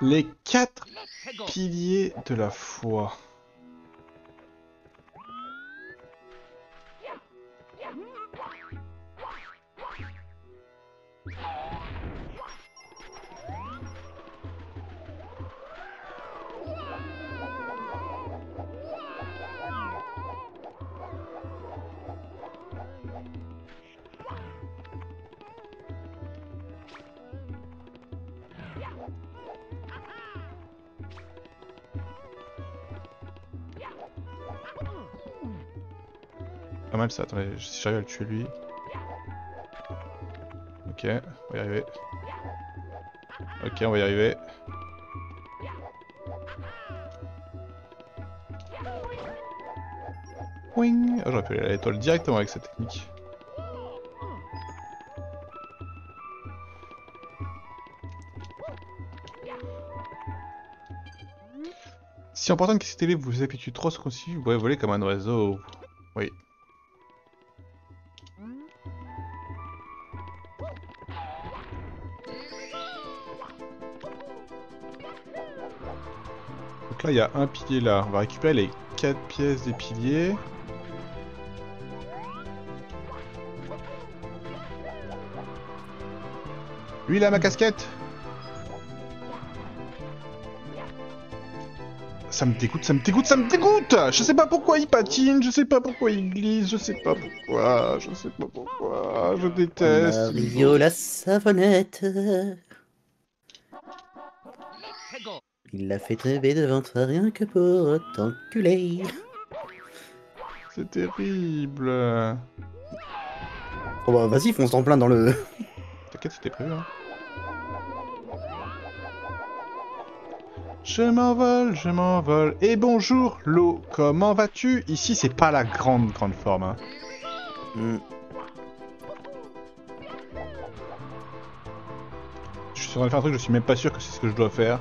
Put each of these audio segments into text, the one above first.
Les quatre piliers de la foi. Ça, attendez, si j'arrive à le tuer lui. Ok, on va y arriver. Ok, on va y arriver. Wing oh, J'aurais pu aller à l'étoile directement avec cette technique. Si en portant une cassette télé vous habituez trop à ce qu'on vous pouvez voler comme un oiseau. Donc là, il y a un pilier là. On va récupérer les 4 pièces des piliers. Lui, il a ma casquette Ça me dégoûte, ça me dégoûte, ça me dégoûte Je sais pas pourquoi il patine, je sais pas pourquoi il glisse, je sais pas pourquoi, je sais pas pourquoi, je déteste. Mario la savonnette. Il l'a fait rêver devant toi rien que pour t'enculer. C'est terrible. Oh bah vas-y, fonce en plein dans le... T'inquiète, c'était prévu hein. Je m'envole, je m'envole. Et bonjour, l'eau, comment vas-tu? Ici, c'est pas la grande, grande forme. Hein. Hmm. Je suis en train de faire un truc, je suis même pas sûr que c'est ce que je dois faire.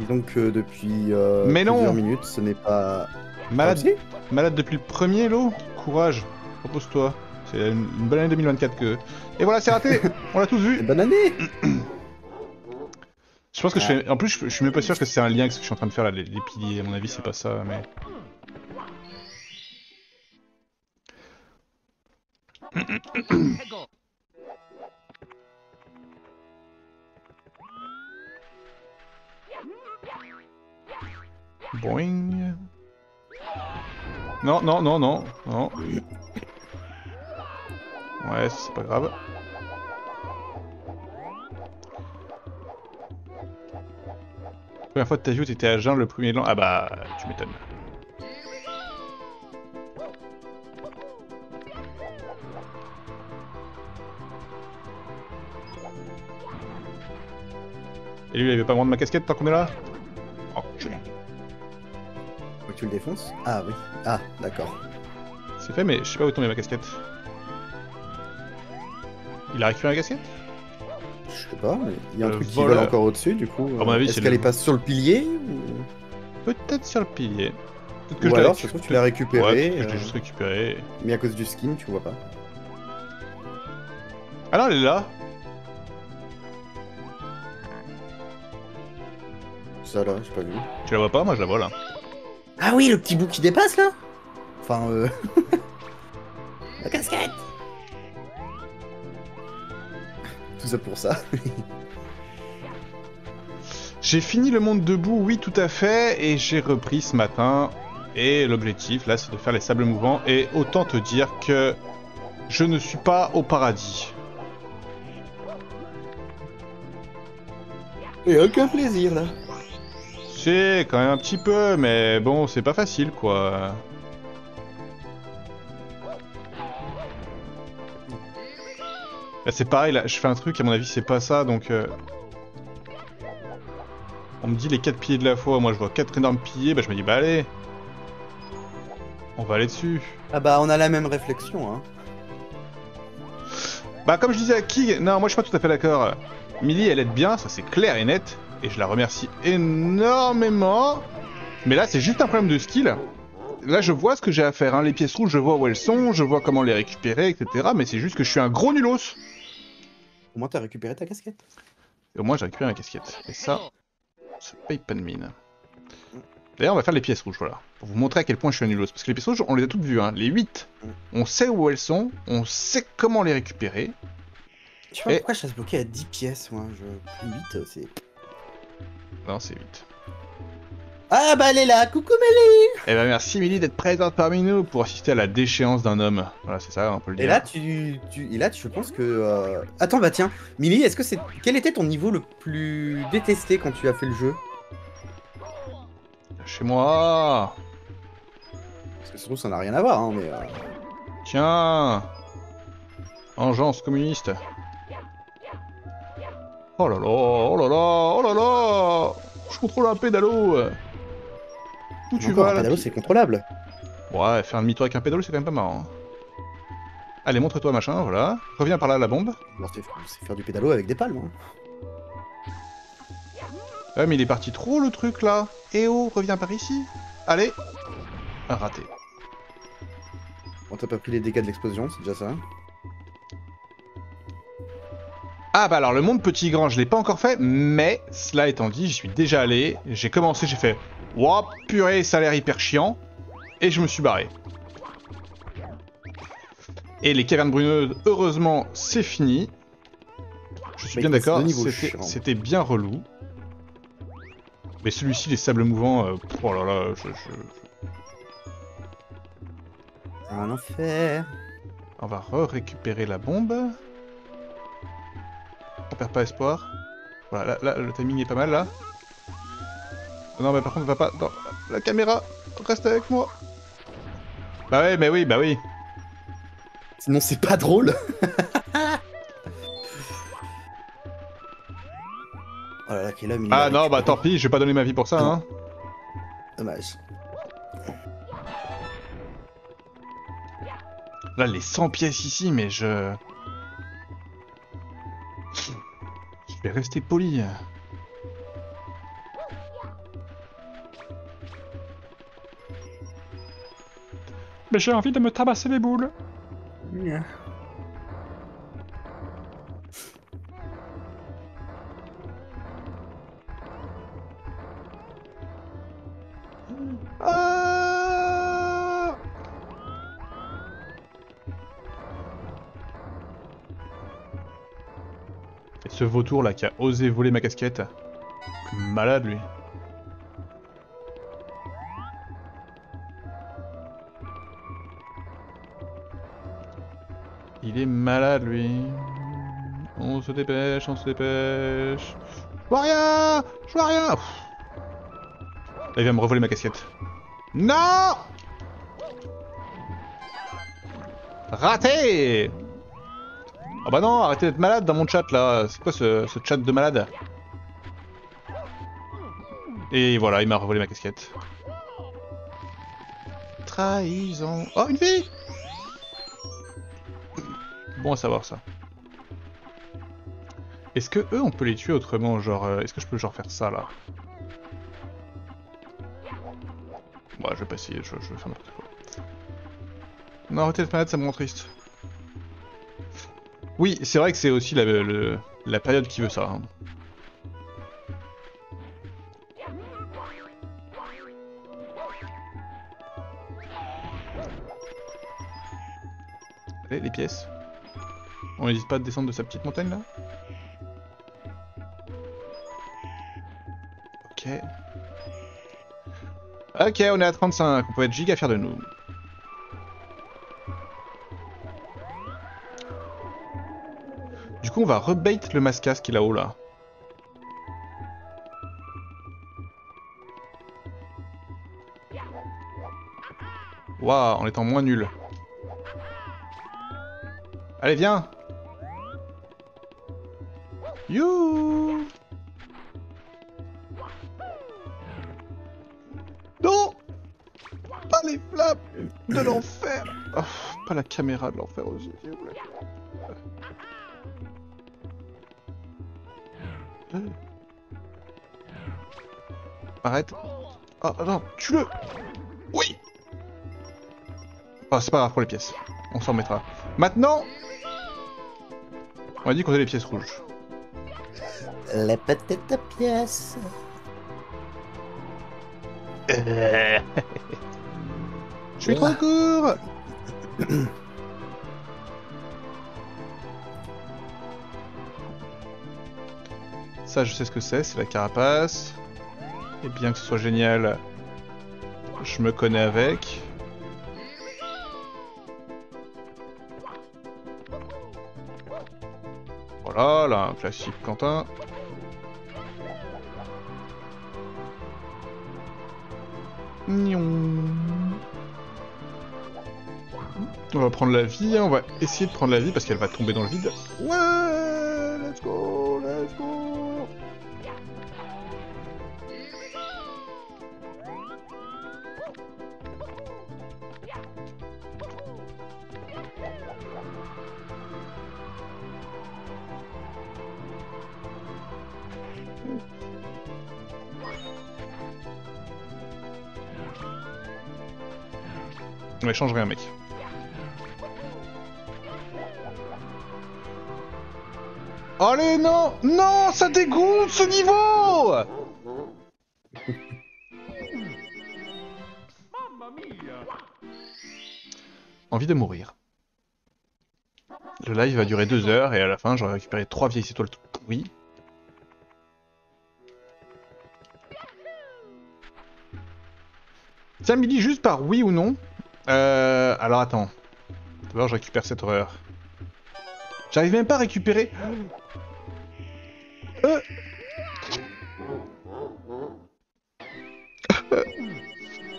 Disons que depuis euh, Mais non. plusieurs minutes, ce n'est pas... Malade, Ah, si malade depuis le premier, l'eau Courage, repose-toi. C'est une, une bonne année 2024 que... Et voilà, c'est raté. On l'a tous vu. Bonne année. Je pense que je fais... En plus, je, je suis même pas sûr que c'est un lien avec ce que je suis en train de faire là, les, les piliers. À mon avis, c'est pas ça, mais... Boing. Non, non, non, non, non. Ouais, c'est pas grave. Première fois de ta vie où t'étais à jeun le premier lan. Ah bah, tu m'étonnes. Et lui, il avait pas moins ma casquette tant qu'on est là? que tu le défonces Ah oui. Ah, d'accord. C'est fait, mais je sais pas où est tombée ma casquette. Il a récupéré ma casquette? Je sais pas, mais il y a un Euh, truc qui vole encore au-dessus, du coup. À mon avis, Est-ce c'est qu'elle le- est passée sur le pilier ou... Peut-être sur le pilier. Peut-être que Ou je l'ai alors, récu- ça se trouve, tu l'as Ouais, récupéré, peut-être que je l'ai euh, juste récupéré. mais à cause du skin, tu vois pas. Ah non, elle est là Ça là, j'ai pas vu. Tu la vois pas? Moi je la vois là. Ah oui, le petit bout qui dépasse là Enfin, euh... La casquette Tout ça pour ça. J'ai fini le monde debout, oui tout à fait, et j'ai repris ce matin. Et l'objectif là c'est de faire les sables mouvants, et autant te dire que je ne suis pas au paradis. Et aucun plaisir là. C'est quand même un petit peu, mais bon, c'est pas facile quoi. C'est pareil, là, je fais un truc, à mon avis, c'est pas ça, donc... euh, On me dit les 4 piliers de la foi, moi je vois 4 énormes piliers, bah je me dis, bah allez On va aller dessus. Ah bah, on a la même réflexion, hein. Bah comme je disais à King, non, moi je suis pas tout à fait d'accord. Millie, elle aide bien, ça c'est clair et net, et je la remercie énormément. Mais là, c'est juste un problème de skill. là je vois ce que j'ai à faire. Hein. Les pièces rouges, je vois où elles sont, je vois comment les récupérer, etc. Mais c'est juste que je suis un gros nulos. Au moins, t'as récupéré ta casquette. Et au moins, j'ai récupéré ma casquette. Et ça, ça paye pas de mine. D'ailleurs, on va faire les pièces rouges, voilà. Pour vous montrer à quel point je suis un nulos. Parce que les pièces rouges, on les a toutes vues. Hein. Les 8, on sait où elles sont, on sait comment les récupérer. Je sais pas Et- pourquoi je reste bloqué à 10 pièces, moi. Je... 8, c'est... Non, c'est 8. Ah bah elle est là. Coucou Mélie. Eh ben merci Milly d'être présente parmi nous pour assister à la déchéance d'un homme. Voilà, c'est ça, on peut le dire. Et là, tu, tu, et là, tu- je pense que... euh, Attends, bah tiens, Millie, est-ce que c'est... Quel était ton niveau le plus détesté quand tu as fait le jeu? Chez moi. Parce que surtout, ça n'a rien à voir, hein, mais... euh, Tiens. Engeance communiste Oh là là, oh là là, oh là là Je contrôle un pédalo Où tu encore, vas un pédalo, c'est contrôlable. Ouais, faire un demi-tour avec un pédalo, c'est quand même pas marrant. hein. Allez, montre-toi machin, voilà. Reviens par là, la bombe. C'est faire du pédalo avec des palmes. Hein. Ouais, mais il est parti trop le truc là. Eh oh, reviens par ici. Allez Ah, Raté. Bon, t'as pas pris les dégâts de l'explosion, c'est déjà ça. Ah bah alors le monde petit grand je l'ai pas encore fait mais cela étant dit j'y suis déjà allé, j'ai commencé j'ai fait Wouah purée ça a l'air hyper chiant et je me suis barré. Et les cavernes bruneuses heureusement c'est fini. Je suis bien d'accord c'était bien relou. Mais celui-ci les sables mouvants euh, oh là là je- je... C'est un enfer. on va re-récupérer la bombe. On perd pas espoir. Voilà, là, là, le timing est pas mal là. Non, mais par contre, va pas dans la caméra. Reste avec moi. Bah ouais, mais oui, bah oui. Sinon, c'est pas drôle. oh là là, quel homme il Ah non, bah tant pis, je vais pas donner ma vie pour ça, hein. Dommage. Là, les 100 pièces ici, mais je... Je vais rester poli. Mais j'ai envie de me tabasser les boules. Ce vautour là qui a osé voler ma casquette. Malade lui. Il est malade lui. On se dépêche, on se dépêche. Je vois rien Je vois rien il vient me revoler ma casquette. Non Raté Ah bah non, arrêtez d'être malade dans mon chat là. C'est quoi ce, chat de malade? Et voilà, il m'a revolé ma casquette. Trahison. Oh, une fille Bon à savoir ça. Est-ce que eux, on peut les tuer autrement Genre, euh, est-ce que je peux genre faire ça là? Bah, je vais pas essayer, je, je vais faire n'importe quoi. Non, arrêtez d'être malade, ça me rend triste. Oui, c'est vrai que c'est aussi la, période qui veut ça. hein. Allez, les pièces. On n'hésite pas à descendre de sa petite montagne là Ok. Ok, on est à 35, on peut être giga fiers de nous. On va rebait le mascas qui est là-haut là. Waouh, en étant moins nul. Allez, viens You Non Pas les flammes de l'enfer Oh, Pas la caméra de l'enfer aussi, s'il vous. Arrête. Oh non, tue-le Oui Ah, c'est pas grave pour les pièces. On s'en remettra. Maintenant On a dit qu'on avait les pièces rouges. Les petites pièces. Je suis trop court Ça, je sais ce que c'est, c'est la carapace. Et bien que ce soit génial, je me connais avec. Voilà, là, un classique Quentin. On va prendre la vie, hein, on va essayer de prendre la vie parce qu'elle va tomber dans le vide. On échange rien, mec. Allez, non Non, ça dégoûte ce niveau Envie de mourir. Le live va durer deux heures et à la fin j'aurai récupéré trois vieilles étoiles toutes pourries. Tiens, Milly, juste par oui ou non. Euh, alors attends. D'abord je récupère cette horreur. J'arrive même pas à récupérer. Euh.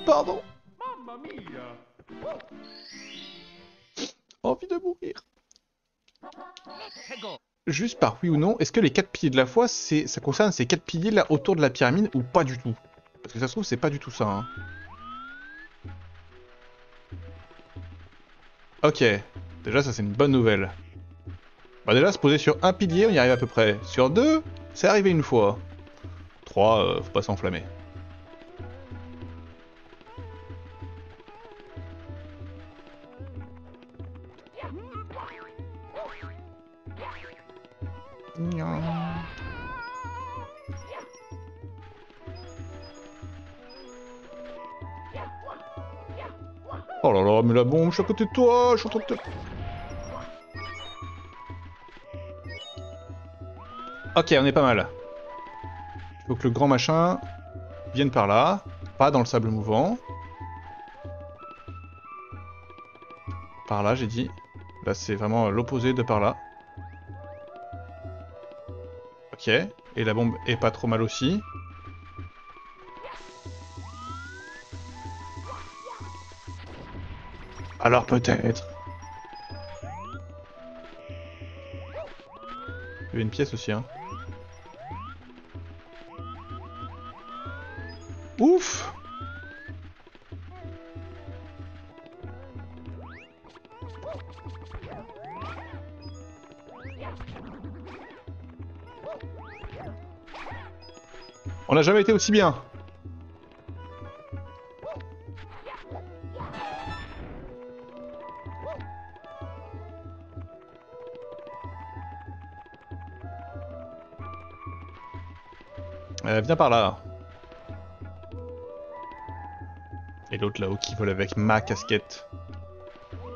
Pardon. Envie de mourir. Juste par oui ou non, est-ce que les quatre piliers de la foi, ça concerne ces quatre piliers là autour de la pyramide ou pas du tout? Parce que ça se trouve, c'est pas du tout ça. Hein. Ok, déjà ça c'est une bonne nouvelle. Bah déjà se poser sur un pilier, on y arrive à peu près. Sur deux, c'est arrivé une fois. Trois, euh, faut pas s'enflammer. Oh là là, mais la bombe, je suis à côté de toi, je suis en train de te... Ok, on est pas mal. Il faut que le grand machin vienne par là, pas dans le sable mouvant. Par là, j'ai dit. Là, c'est vraiment l'opposé de par là. Ok, et la bombe est pas trop mal aussi. Alors peut-être. Il une pièce aussi, hein. Ouf On n'a jamais été aussi bien. Viens par là. Et l'autre là-haut qui vole avec ma casquette.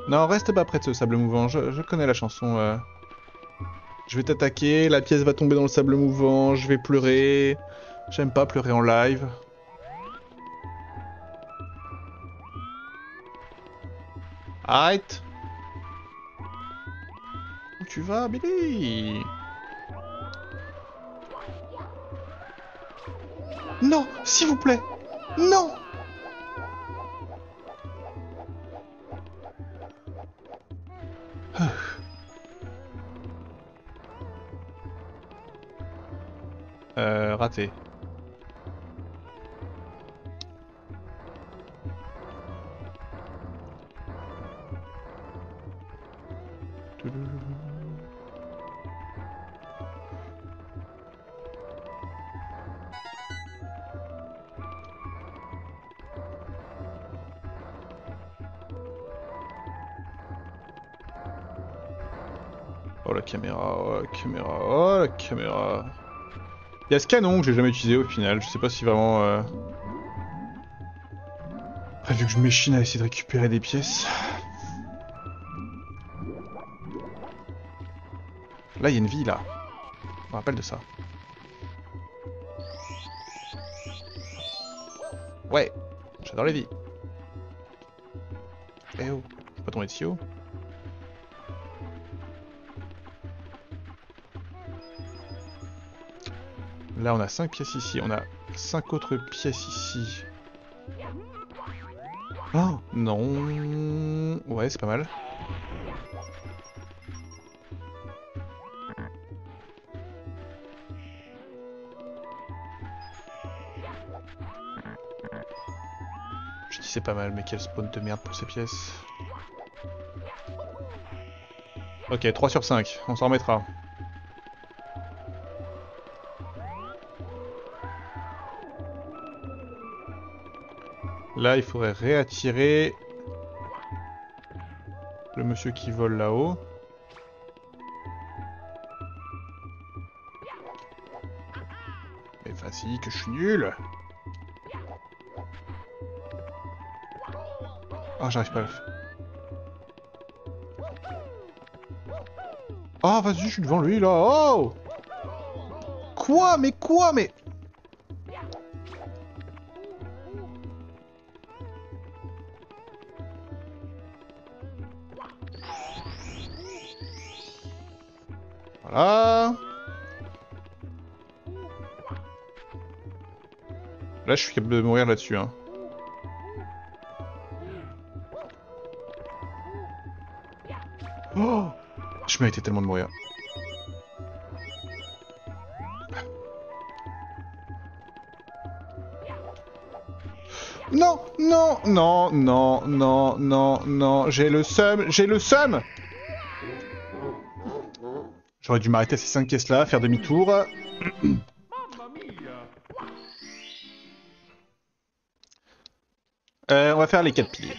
Non, reste pas près de ce sable mouvant, je, connais la chanson. euh. Je vais t'attaquer, la pièce va tomber dans le sable mouvant, je vais pleurer. J'aime pas pleurer en live. Arrête Où tu vas, Billy? Non, s'il vous plaît Non Euh, raté. Caméra, oh la caméra. Il y a ce canon que j'ai jamais utilisé au final, je sais pas si vraiment... Euh... Vu que je m'échine à essayer de récupérer des pièces... Là, il y a une vie, là. Je me rappelle de ça. Ouais, j'adore les vies. Eh oh, je peux pas tomber de si haut. Là, on a 5 pièces ici. On a 5 autres pièces ici. Oh Non Ouais, c'est pas mal. Je dis c'est pas mal, mais quel spawn de merde pour ces pièces. Ok, 3 sur 5, on s'en remettra. Là, il faudrait réattirer le monsieur qui vole là-haut. Mais vas-y, que je suis nul. Ah, j'arrive pas à le faire. Ah, vas-y, je suis devant lui, là. Oh! Quoi? Mais quoi? Mais... Je suis capable de mourir là-dessus, hein. Oh Je méritais tellement de mourir. Non, non, non, non, non, non, non, j'ai le seum, j'ai le seum J'aurais dû m'arrêter à ces 5 caisses là, faire demi-tour. Va faire les 4 piliers.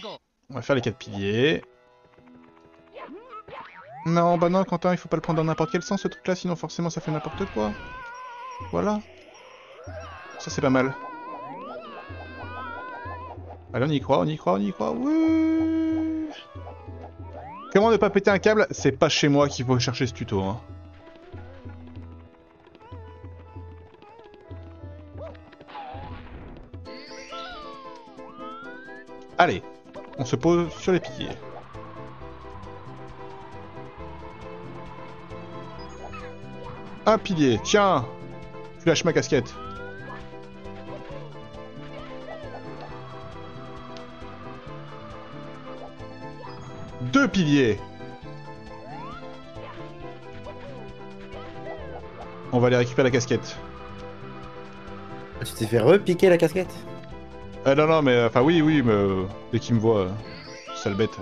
On va faire les 4 piliers. Non, bah non, Quentin, il faut pas le prendre dans n'importe quel sens ce truc là, sinon forcément ça fait n'importe quoi. Voilà. Ça c'est pas mal. Allez, on y croit, on y croit, on y croit. Comment ne pas péter un câble? C'est pas chez moi qu'il faut chercher ce tuto. Hein. Allez, on se pose sur les piliers. Un pilier, tiens Tu lâches ma casquette. Deux piliers On va aller récupérer la casquette. Tu t'es fait repiquer la casquette? Euh, non, non, mais enfin, oui, oui, mais euh, dès qu'il me voit, euh, sale bête.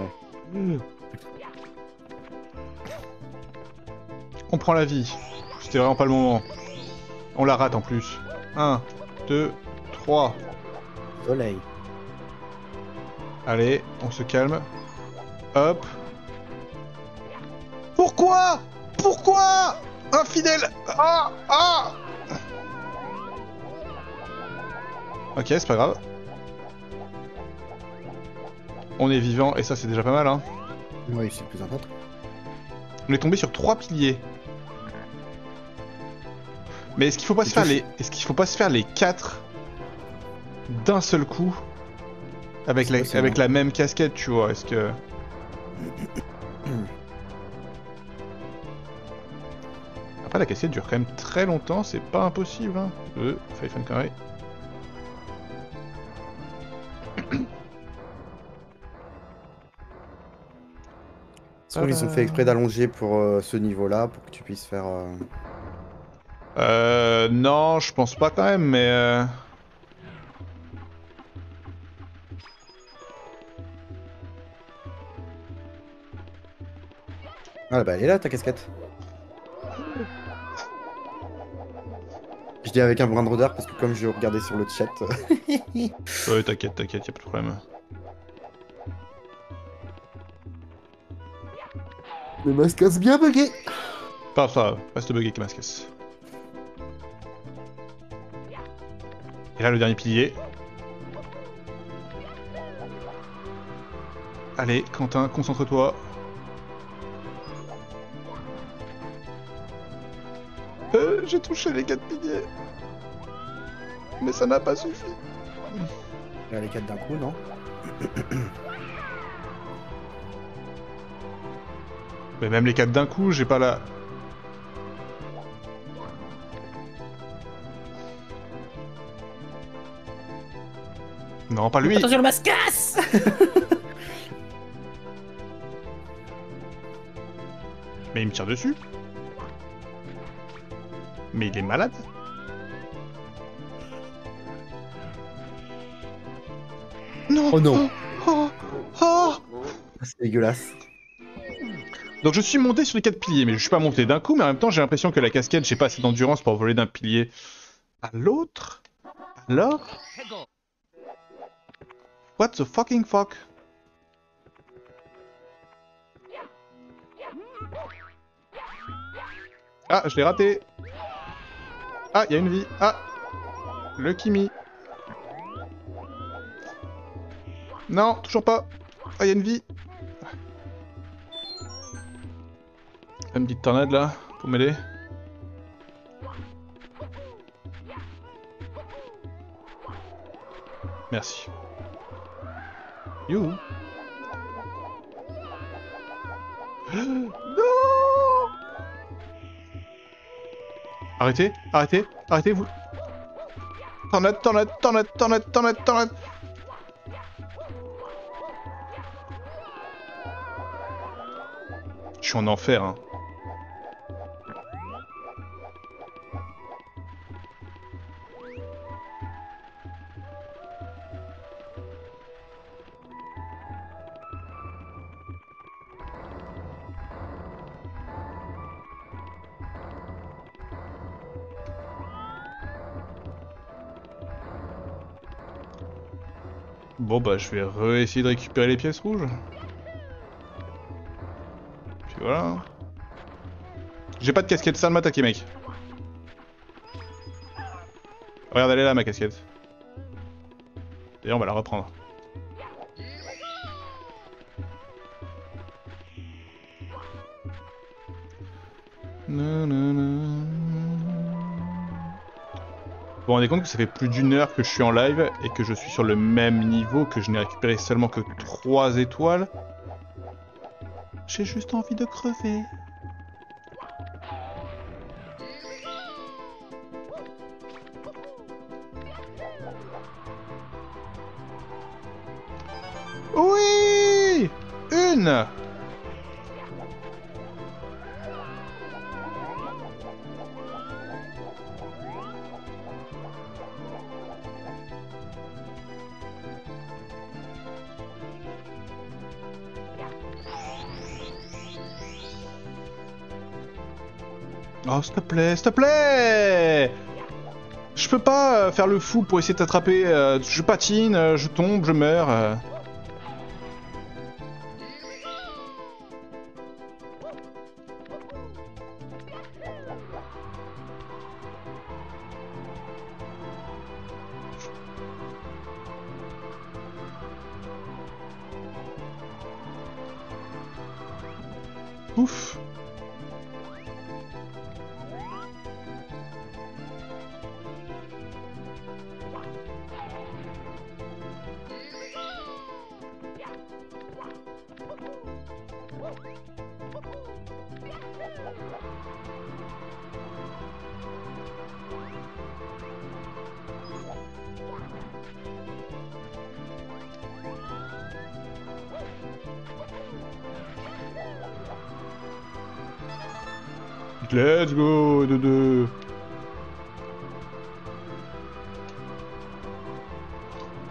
On prend la vie. C'était vraiment pas le moment. On la rate en plus. 1, 2, 3. Soleil. Allez, on se calme. Hop. Pourquoi? Pourquoi? Infidèle Ah Ah Ok, c'est pas grave. On est vivant et ça c'est déjà pas mal hein. Oui, c'est plus important. On est tombé sur trois piliers. Mais est-ce qu'il faut pas se faire les est-ce qu'il faut pas se faire les quatre d'un seul coup? Avec la avec la même casquette, tu vois Est-ce que Après la casquette dure quand même très longtemps, c'est pas impossible hein. Euh, Five carré. Ils ont fait exprès d'allonger pour euh, ce niveau-là, pour que tu puisses faire... Euh... euh non, je pense pas quand même, mais... Euh... Ah bah elle est là ta casquette. Je dis avec un brin de rodeur parce que comme je regardais sur le chat... ouais t'inquiète, t'inquiète, y'a pas de problème. Le masque bien bugué Pas ça, reste bugué avec masques. Et là, le dernier pilier. Allez, Quentin, concentre-toi. Euh, j'ai touché les quatre piliers. Mais ça n'a pas suffi. Là, les 4 d'un coup, non? Mais même les quatre d'un coup, j'ai pas la... Non, pas lui Attention, le masque casse Mais il me tire dessus Mais il est malade Non Oh non. Oh, oh. C'est dégueulasse. Donc je suis monté sur les quatre piliers, mais je suis pas monté d'un coup, mais en même temps j'ai l'impression que la casquette, j'ai pas assez d'endurance pour voler d'un pilier à l'autre. Alors? What the fucking fuck? Ah, je l'ai raté. Ah, il y a une vie. Ah Le Kimi. Non, toujours pas. Ah, il y a une vie Une petite tornade là, pour m'aider. Merci. You. Arrêtez, arrêtez, arrêtez vous. Tornade, tornade, tornade, tornade, tornade, tornade. Je suis en enfer, hein. Bah je vais réessayer de récupérer les pièces rouges. Puis voilà. J'ai pas de casquette, ça de m'attaquer mec. Regarde, elle est là ma casquette. D'ailleurs on va la reprendre. Vous vous rendez compte que ça fait plus d'une heure que je suis en live et que je suis sur le même niveau, que je n'ai récupéré seulement que 3 étoiles. J'ai juste envie de crever. Oui! Une Oh, s'il te plaît, s'il te plaît Je peux pas euh, faire le fou pour essayer de t'attraper. euh, je patine, euh, je tombe, je meurs. Ouf Let's go, de deux.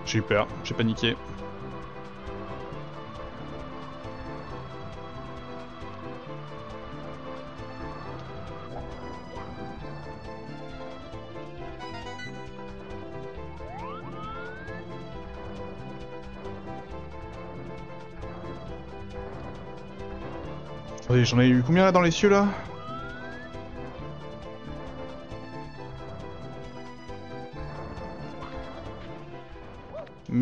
J'ai eu peur, j'ai paniqué. J'en ai eu combien là dans les cieux là?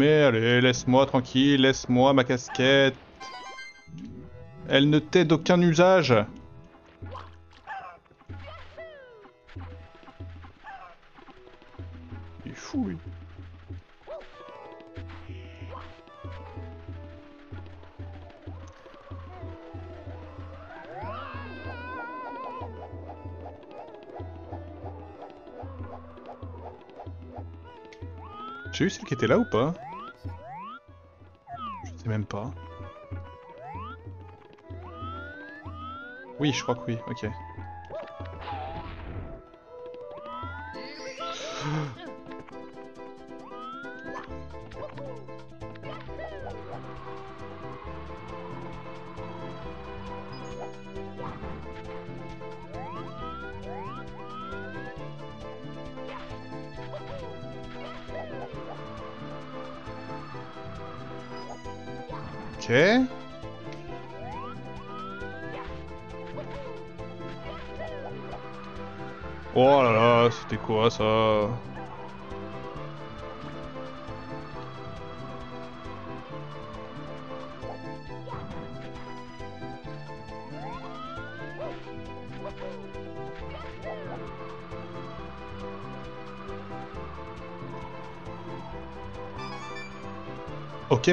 Mais allez, laisse-moi tranquille, laisse-moi ma casquette. Elle ne t'est d'aucun usage. Il est fou, lui. J'ai eu celle qui était là ou pas? Même pas. Oui, je crois que oui, ok.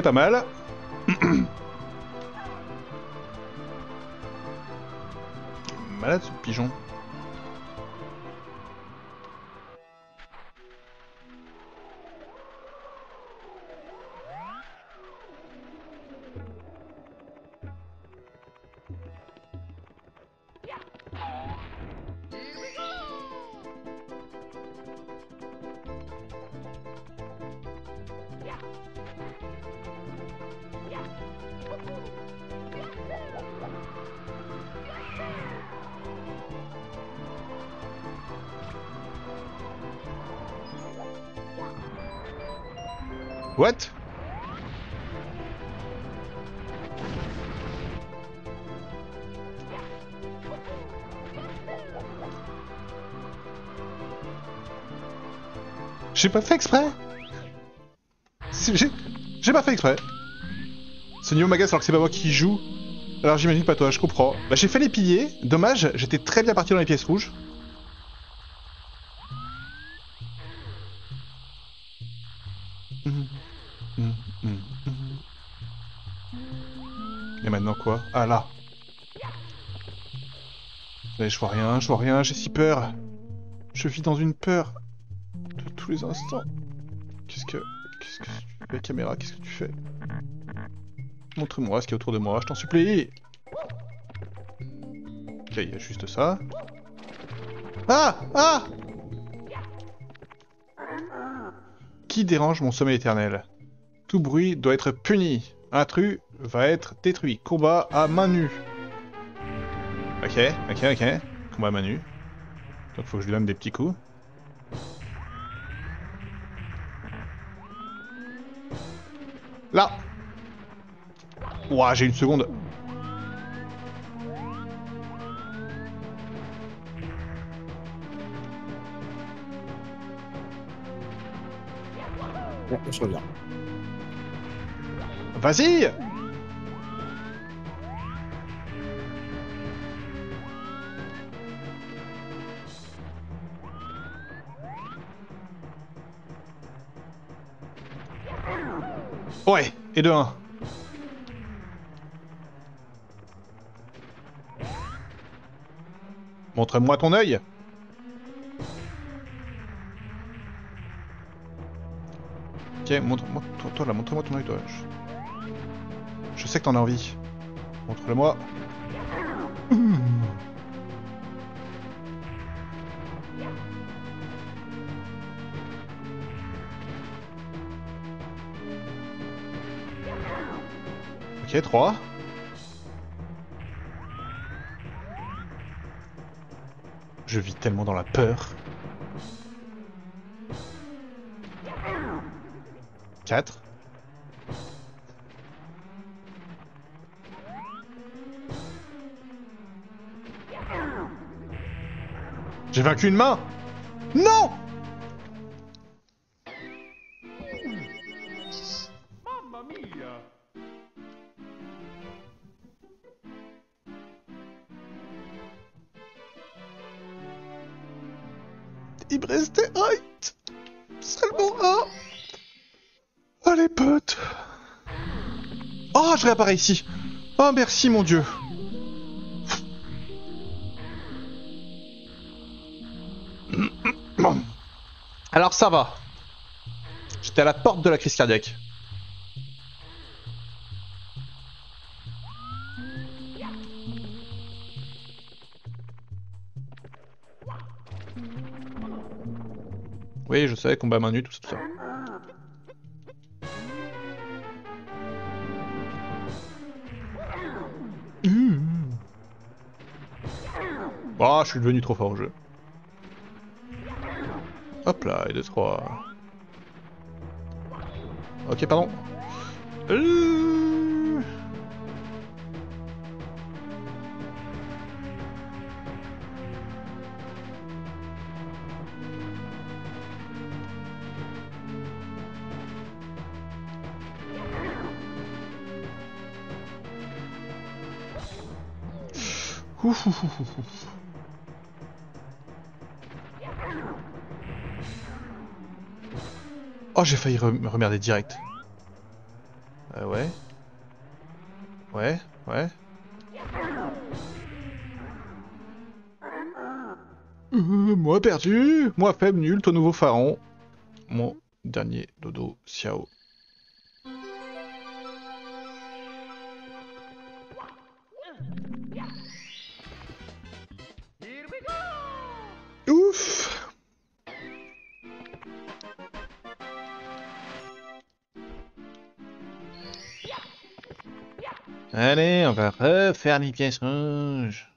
Ok, pas mal. Malade ce pigeon. J'ai pas fait exprès C'est- J'ai pas fait exprès Ce niveau magasin alors que c'est pas moi qui joue. Alors j'imagine pas toi, je comprends. Bah j'ai fait les piliers, dommage, j'étais très bien parti dans les pièces rouges. Et maintenant quoi? Ah là Là je vois rien, je vois rien, j'ai si peur. Je vis dans une peur les instants. Qu'est-ce que... Qu'est-ce que tu caméra Qu'est-ce que tu fais? Montre-moi ce qu'il y a autour de moi, je t'en supplie Ok, il y a juste ça. Ah Ah Qui dérange mon sommeil éternel? Tout bruit doit être puni. Intrus va être détruit. Combat à main nue. Ok, ok, ok. Combat à main nue. Donc faut que je lui donne des petits coups. Là Ouah, j'ai une seconde. Bon, je reviens. Vas-y Ouais, et de 1. Montre-moi ton œil Ok, montre-moi, toi, là, montre-moi ton œil, toi. Je... je sais que t'en as envie. Montre-le-moi. Ok, 3. Je vis tellement dans la peur. 4. J'ai vaincu une main Non Réapparais ici Oh, merci, mon dieu Alors, ça va. J'étais à la porte de la crise cardiaque. Oui, je sais, combat main nue, tout ça, tout ça. Oh, je suis devenu trop fort au jeu. Hop là, et 2, 3. Ok, pardon. Euh... Oh, j'ai failli me remerder direct. Euh, ouais. Ouais, ouais. Euh, moi perdu, moi faible, nul, toi nouveau pharaon. Mon dernier dodo, Xiao. Va refaire les pièces rouges.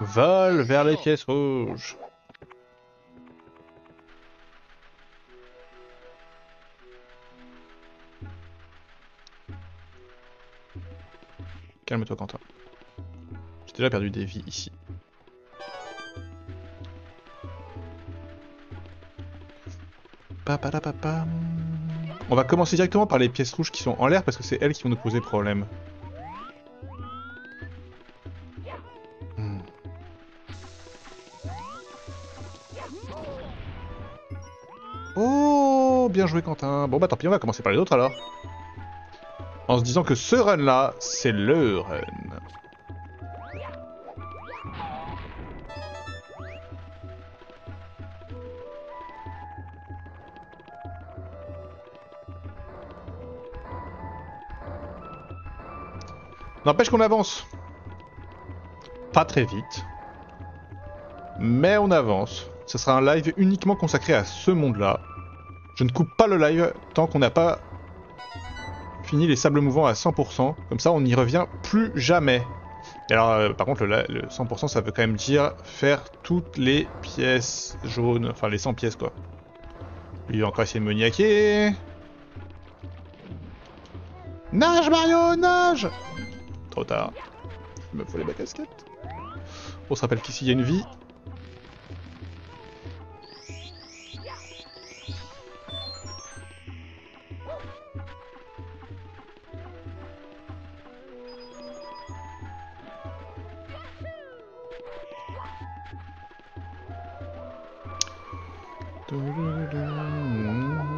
Vol vers les pièces rouges. Calme-toi, Quentin. J'ai déjà perdu des vies ici. Papadapapam. On va commencer directement par les pièces rouges qui sont en l'air parce que c'est elles qui vont nous poser problème. Hmm. Oh, bien joué Quentin. Bon bah tant pis, on va commencer par les autres alors. En se disant que ce run là, c'est le run. N'empêche qu'on avance. Pas très vite. Mais on avance. Ce sera un live uniquement consacré à ce monde-là. Je ne coupe pas le live tant qu'on n'a pas fini les sables mouvants à 100%. Comme ça, on n'y revient plus jamais. Et alors, euh, par contre, le, la- le 100%, ça veut quand même dire faire toutes les pièces jaunes. Enfin, les 100 pièces, quoi. Lui, il va encore essayer de me niaquer. Nage, Mario, nage Trop tard. Il me faut ma casquette. On se rappelle qu'ici, il y a une vie.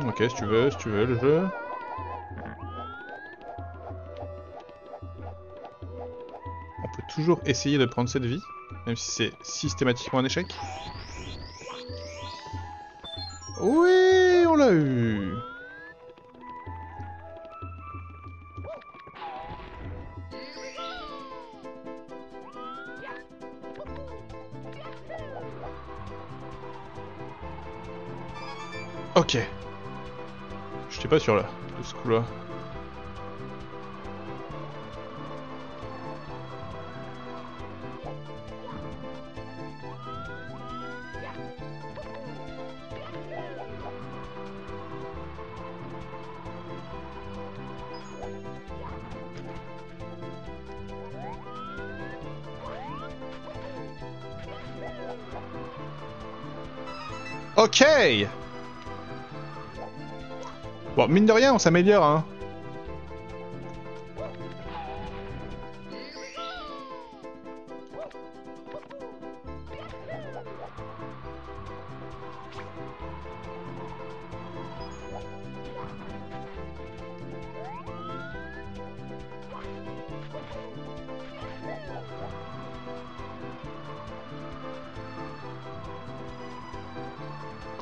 Ok, si tu veux, si tu veux, le jeu. Toujours essayer de prendre cette vie, même si c'est systématiquement un échec. Oui, on l'a eu. Ok. J'étais pas sûr là, de ce coup-là. Ok on s'améliore, hein.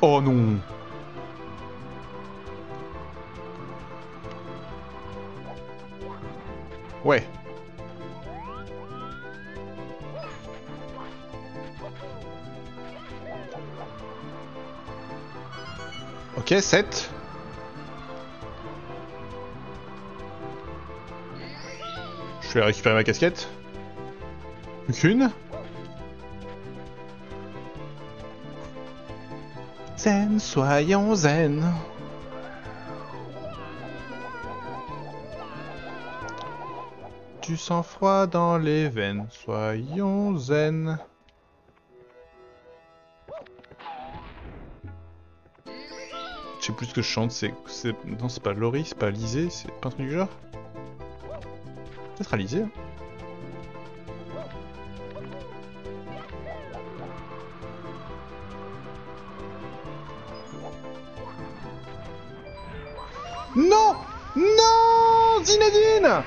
Oh non Ouais. Ok, 7. Je vais récupérer ma casquette. Plus qu'une. Zen, soyons zen. Sang-froid dans les veines, soyons zen. Je sais plus ce que je chante, c'est... Non, c'est pas Laurie, c'est pas Lisée, c'est pas un truc du genre Peut-être Alizé. hein. Non Non Zinedine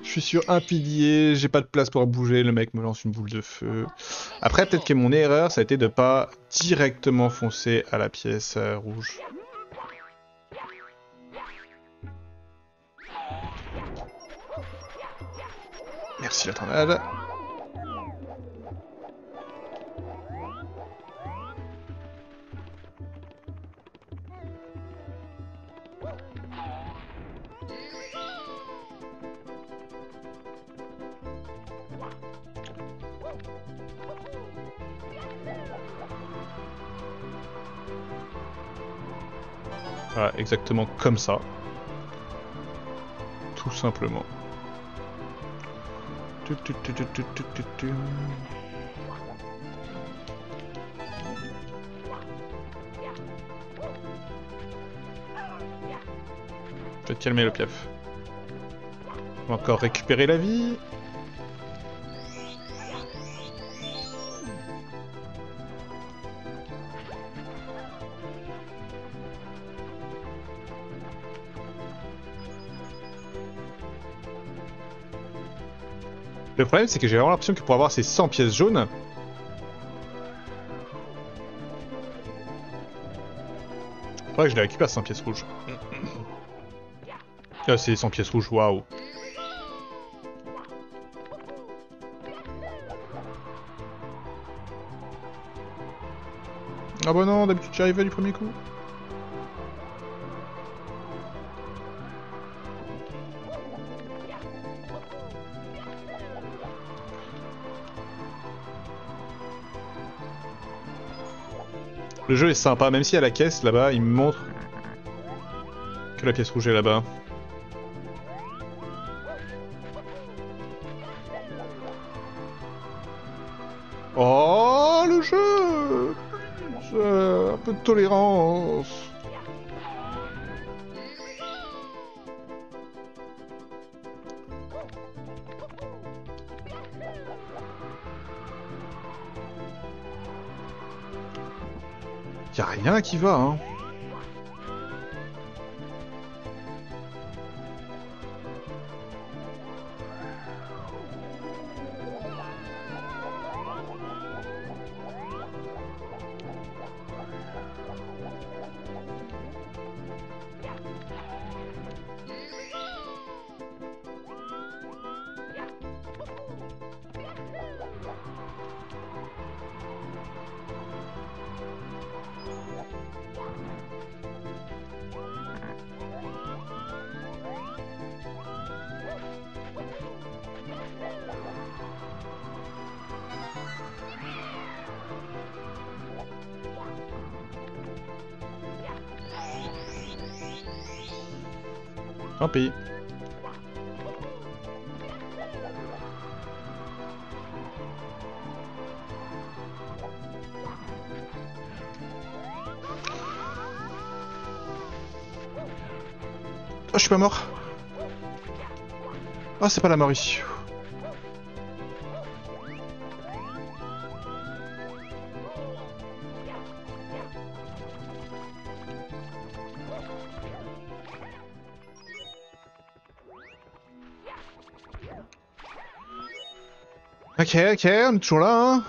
Je suis sur un pilier, j'ai pas de place pour bouger, le mec me lance une boule de feu. Après, peut-être que mon erreur, ça a été de pas directement foncer à la pièce euh, rouge. Merci la tornade. Exactement comme ça. Tout simplement. Te calmer le piaf. On va encore récupérer la vie. Le problème, c'est que j'ai vraiment l'impression que pour avoir ces 100 pièces jaunes... Faudrait que je les récupère 100 pièces rouges. Ah, c'est 100 pièces rouges, waouh. Ah bah non, d'habitude j'y arrivais du premier coup. Le jeu est sympa, même si à la caisse là-bas, il me montre que la pièce rouge est là-bas. Oh, le jeu Un peu de tolérance. Qui va, hein. Tant pis. Oh, je suis pas mort. Ah, c'est pas la mort ici. Ok, ok, on est toujours là, hein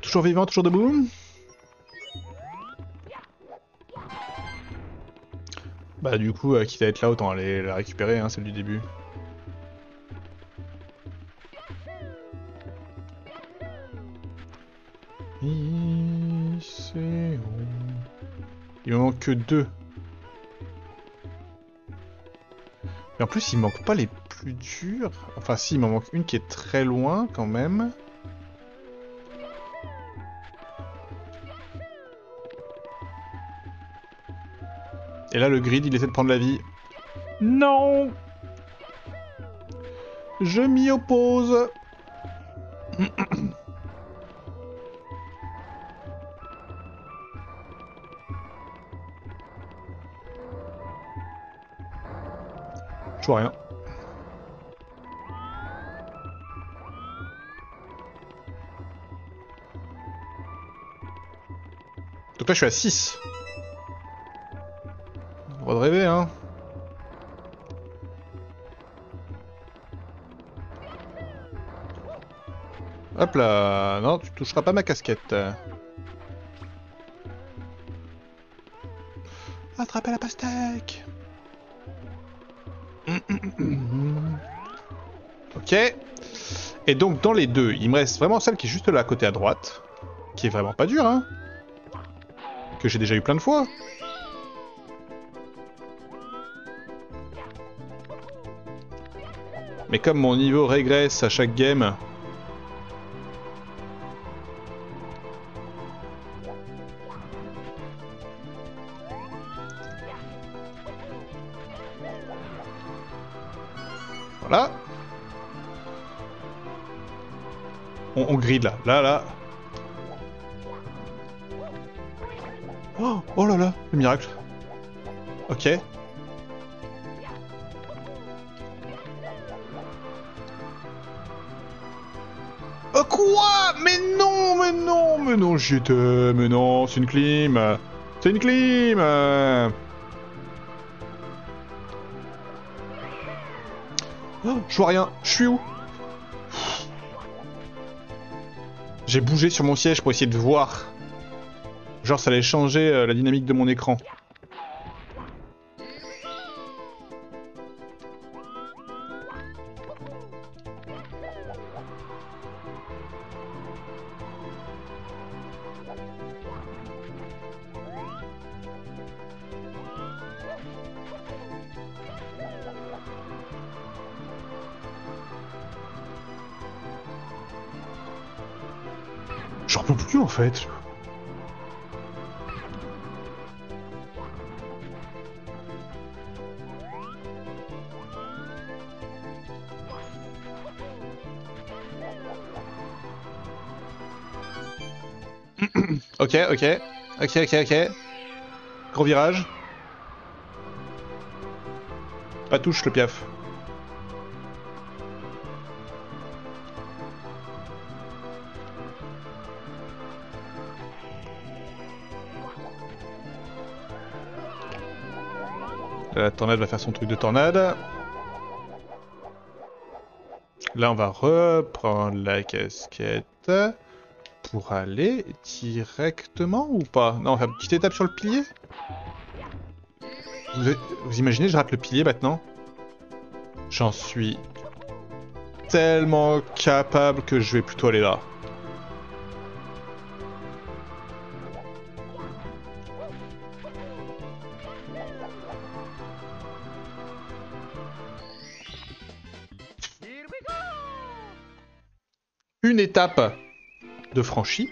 Toujours vivant, toujours debout. Bah du coup, euh, quitte à être là, autant aller la récupérer, hein, celle du début. Il me manque que deux. Mais en plus, il manque pas les plus durs. Enfin si, il m'en manque une qui est très loin quand même. Et là, le grid, il essaie de prendre la vie. Non Je m'y oppose Je vois rien. Donc là, je suis à 6. Non, tu toucheras pas ma casquette. Attrapez la pastèque Ok. Et donc, dans les deux, il me reste vraiment celle qui est juste là à côté à droite. Qui est vraiment pas dure, hein. Que j'ai déjà eu plein de fois. Mais comme mon niveau régresse à chaque game... Voilà. On, on grille là. Là, là. Oh, oh là là, le miracle. Ok. Oh quoi? Mais non, mais non, mais non, j'y étais, mais non, c'est une clim. C'est une clim. Vois rien, je suis où? J'ai bougé sur mon siège pour essayer de voir. Genre ça allait changer euh, la dynamique de mon écran. ok, ok. Ok, ok, ok. Gros virage. Pas touche le piaf. La tornade va faire son truc de tornade. Là, on va reprendre la casquette pour aller directement ou pas Non, une petite étape sur le pilier. Vous, vous imaginez, je rate le pilier maintenant. J'en suis tellement capable que je vais plutôt aller là. Une étape de franchi.